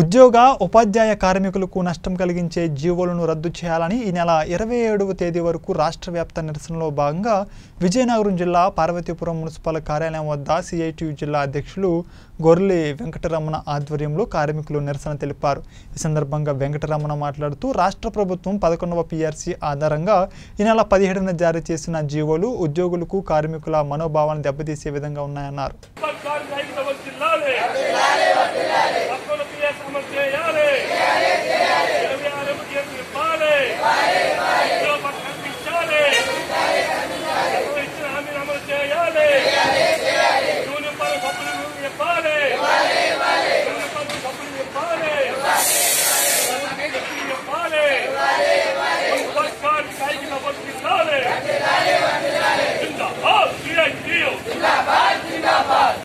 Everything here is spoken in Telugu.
ఉద్యోగ ఉపాధ్యాయ కార్మికులకు నష్టం కలిగించే జీవోలను రద్దు చేయాలని ఈ నెల ఇరవై ఏడవ తేదీ వరకు రాష్ట్ర వ్యాప్త నిరసనలో భాగంగా విజయనగరం జిల్లా పార్వతీపురం మున్సిపల్ కార్యాలయం వద్ద సిఐటియు జిల్లా అధ్యక్షులు గొర్రెలి వెంకటరమణ ఆధ్వర్యంలో కార్మికులు నిరసన తెలిపారు. ఈ సందర్భంగా వెంకటరమణ మాట్లాడుతూ రాష్ట్ర ప్రభుత్వం పదకొండవ పిఆర్సీ ఆధారంగా ఈ నెల పదిహేడున జారీ చేసిన జీవోలు ఉద్యోగులకు కార్మికుల మనోభావాన్ని దెబ్బతీసే విధంగా ఉన్నాయన్నారు.